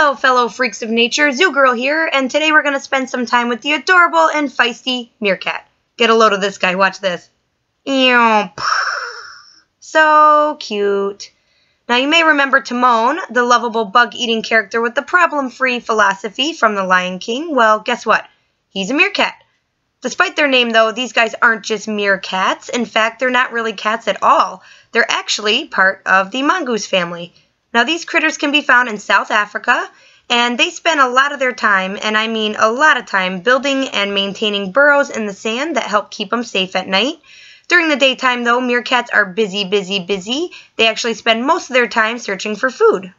Hello, fellow freaks of nature, Zoo Girl here, and today we're going to spend some time with the adorable and feisty meerkat. Get a load of this guy, watch this. So cute. Now you may remember Timon, the lovable bug-eating character with the problem-free philosophy from The Lion King. Well, guess what? He's a meerkat. Despite their name, though, these guys aren't just meerkats. In fact, they're not really cats at all. They're actually part of the mongoose family. Now, these critters can be found in South Africa, and they spend a lot of their time, and I mean a lot of time, building and maintaining burrows in the sand that help keep them safe at night. During the daytime, though, meerkats are busy, busy, busy. They actually spend most of their time searching for food.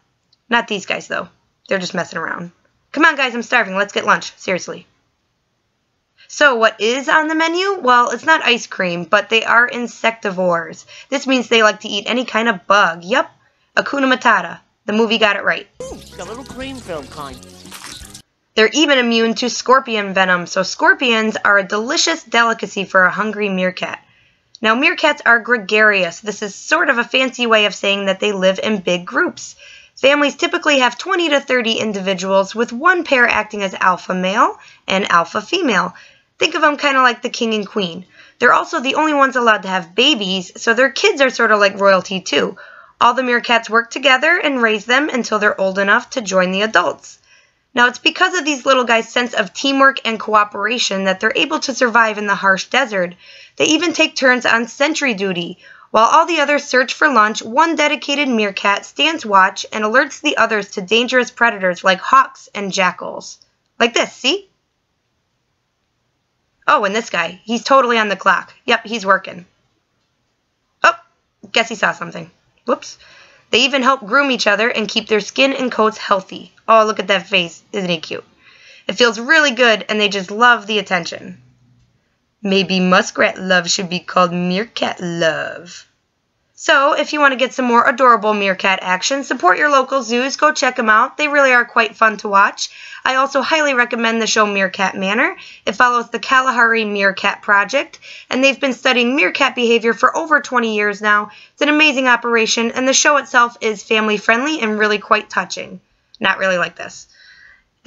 Not these guys, though. They're just messing around. Come on, guys, I'm starving. Let's get lunch. Seriously. So what is on the menu? Well, it's not ice cream, but they are insectivores. This means they like to eat any kind of bug. Yep, Hakuna Matata. The movie got it right. Ooh, the little cream film kind. They're even immune to scorpion venom, so scorpions are a delicious delicacy for a hungry meerkat. Now, meerkats are gregarious. This is sort of a fancy way of saying that they live in big groups. Families typically have 20 to 30 individuals, with one pair acting as alpha male and alpha female. Think of them kind of like the king and queen. They're also the only ones allowed to have babies, so their kids are sort of like royalty too. All the meerkats work together and raise them until they're old enough to join the adults. Now, it's because of these little guys' sense of teamwork and cooperation that they're able to survive in the harsh desert. They even take turns on sentry duty. While all the others search for lunch, one dedicated meerkat stands watch and alerts the others to dangerous predators like hawks and jackals. Like this, see? Oh, and this guy. He's totally on the clock. Yep, he's working. Oh, guess he saw something. Whoops. They even help groom each other and keep their skin and coats healthy. Oh, look at that face. Isn't he cute? It feels really good, and they just love the attention. Maybe muskrat love should be called meerkat love. So, if you want to get some more adorable meerkat action, support your local zoos. Go check them out. They really are quite fun to watch. I also highly recommend the show Meerkat Manor. It follows the Kalahari Meerkat Project, and they've been studying meerkat behavior for over 20 years now. It's an amazing operation, and the show itself is family friendly and really quite touching. Not really like this.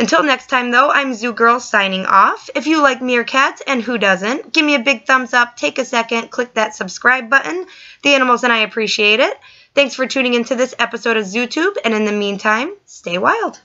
Until next time, though, I'm Zoo Girl signing off. If you like meerkats, and who doesn't, give me a big thumbs up, take a second, click that subscribe button. The animals and I appreciate it. Thanks for tuning into this episode of ZooTube, and in the meantime, stay wild.